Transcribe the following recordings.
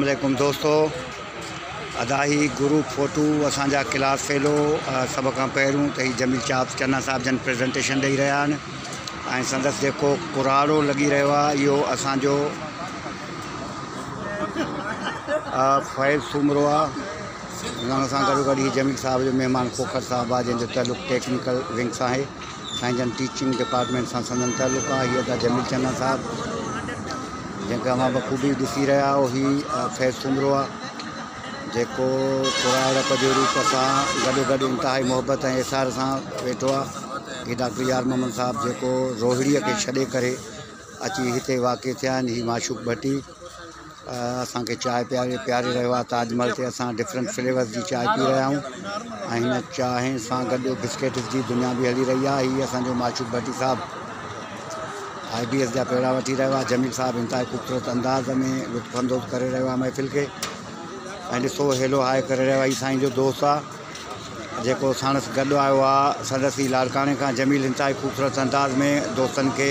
वालेकुम दोस्तों। अदाही गुरु फोटू असांजा क्लास फेलो सभ खां पहिरियों त ही जमील चाप चन्ना साहब जन प्रेज़ेंटेशन ॾेई रहिया आहिनि। ऐं संदसि जेको कुराड़ो लॻी रहियो आहे इहो असांजो फैज़ सुमरो आहे हुन सां जमील साहब जो महिमान खोखर साहब आहे जंहिंजो तालुक़ु टेक्निकल विंग सां आहे। साईं जन टीचिंग डिपार्टमेंट सां संदन तालुक़ु आहे त जमील चन्ना साहब। जंहिंखे असां बख़ूबी ॾिसी रहिया आहियो ही फैज़ सुमरो आहे जेको कुराड़प जे रूप सां गॾो गॾु इंतिहाई मोहबत ऐं इसार सां वेठो आहे डॉक्टर यार मोहम्मद साहब जेको रोहिड़ीअ खे छॾे करे अची हिते वाक़ई आहिनि, ही माशूक भट्टी असांखे चांहि पियारे पियारे रहियो ताजमहल ते असां डिफरेंट फ्लेवर्स जी चांहि पी रहिया आहियूं। ऐं हिन चांहि सां गॾु बिस्किट्स जी दुनिया बि हली रही आहे, हीअ असांजो माशूक भट्टी साहब आई बी एस जा पेड़ा वठी आहे, जमील साहब इंतिहाई ख़ूबसूरत अंदाज़ में लुत्फ़अंदोज़ करे रहियो आहे महफ़िल खे। ऐं हेलो हाय करे रहियो आहे ही साईं जो दोस्त आहे, जेको साणसि गॾु आयो आहे संदसि लाड़काणे खां, जमील इंतिहाई ख़ूबसूरत अंदाज़ में दोस्तनि खे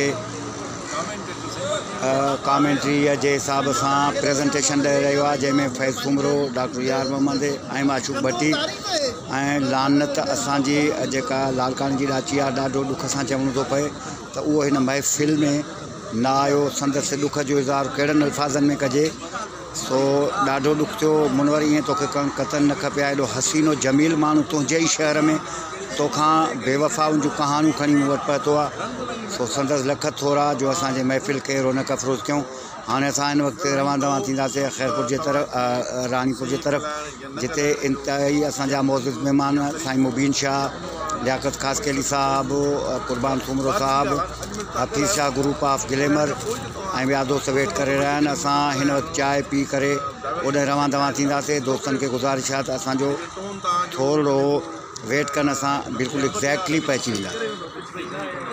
कॉमेंट्रीअ जे हिसाब सां प्रेज़ेंटेशन ॾेई रहियो आहे फैज़ सुमरो डॉक्टर यार मोहम्मद ऐं माशूक भट्टी ऐं लानत असांजी, जेका लालकाणे जी ॾाची आहे, ॾाढो ॾुख सां चवणो थो पए, त महफ़िल में न आयो, संदसि ॾुख जो इज़हार कहिड़नि अल्फाज़नि में कजे। सो, ॾाढो ॾुखु थियो, मुनवर ईअं तोखे क़तल न खपे एॾो हसीनो जमील माण्हू तुंहिंजे ई शहर में तोखां बेवफ़ाउनि जूं कहाणियूं खणी मूं वटि पहुतो आहे सो संदसि लख थोरा जो असांजे महफ़िल खे रौनक अफ़रोज़ कयूं। हाणे असां हिन वक़्तु रवां दवा थींदासीं ख़ैरपुर जे तरफ़ रानीपुर जे तरफ़, जिते इंतिहाई असांजा मौजूदु महिमान साईं मुबीन शाह, लियाकत ख़ासि केली साहबु Qurban Soomro साहबु, Hafeez Shah group of glamour, ऐं दोस्त वेट करे रहिया आहिनि। असां हिन पी करे ओॾे रवां दवा थींदासीं। दोस्तनि खे गुज़ारिश आहे त असांजो वेट कनि असां बिल्कुलु एग्ज़ैक्टली पहुची वेंदा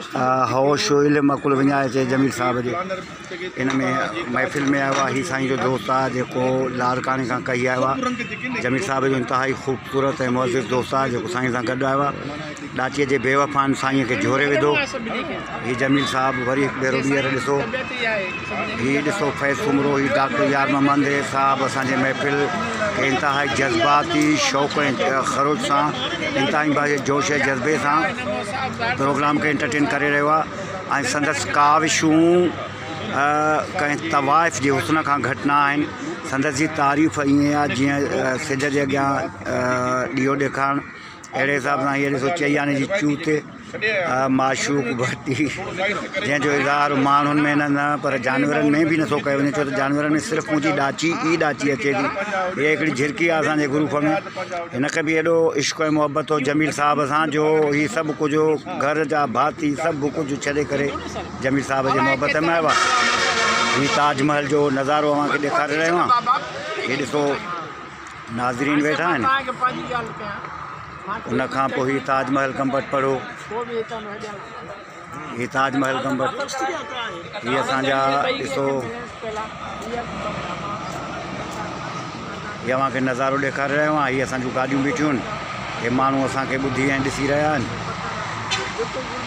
होश इल्मु अकुल विञाए अचे जमील साहब जे। इन में महफ़िल में आयो ही साईं जो दोस्त आहे जेको लाड़काणे खां कई आयो आहे साहब जो इंतिहाई ख़ूबसूरत ऐं मुअज़िज़ दोस्त आहे जेको साईं सां आयो आहे ॾाचीअ जे बेवफ़ान साईंअ खे जोड़े विधो। ही जमील साहब वरी हिकु भेरो ॿीहर ॾिसो। ही ॾिसो फैज़ सुमरो, ही डॉक्टर यार मोहम्मद साहब, असांजे महफ़िल खे इंतिहाई जज़्बाती शौक़ ख़रोज सां। इंतिहाई भाई जोश जज़्बे सां। प्रोग्राम खे एंटरटेन करे रहियो आहे ऐं संदसि काविशूं कंहिं तवाइफ़ जे हुस्न खां घटि न आहिनि संदसि तारीफ़ ईअं आहे जीअं सिज जे अॻियाँ ॾीओ ॾेखारणु अहिड़े हिसाब सां हीअ ॾिसो चैयाने जी चूत माशूक भट्टी जंहिंजो इज़हार माण्हुनि में न न, पर जानवरनि में बि नथो कयो वञे, छो त जानवरनि में सिर्फ़ु मुंहिंजी ॾाची, ई ॾाची अचे थी। हीअ हिकिड़ी झिरकी आहे असांजे ग्रुप में। हिनखे बि एॾो इश्क ऐं मुहबत हो जमील साहब सां, जो ही सभु कुझु घर जा भाती सभु कुझु छॾे करे जमील साहब जे मुहबत में आयो ही ताजमहल जो नज़ारो अव्हांखे ॾेखारे रहियो आहियाँ। हीअ नाज़रीन वेठा आहिनि। उन खां ताजमहल कंबट पढ़ो। ये ताजमहल कंबट। हीअ असांजा ॾिसो नज़ारो ॾेखारे रहियो आहियाँ हीअ असांजूं गाॾियूं बीठियूं आहिनि। हे माण्हू असांखे